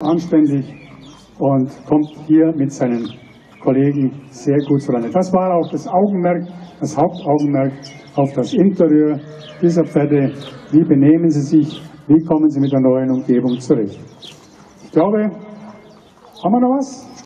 anständig und kommt hier mit seinen Kollegen sehr gut zurande. Das war auch das Augenmerk, das Hauptaugenmerk auf das Interieur dieser Pferde. Wie benehmen sie sich? Wie kommen sie mit der neuen Umgebung zurecht? Ich glaube, haben wir noch was?